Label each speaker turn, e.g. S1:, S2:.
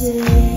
S1: day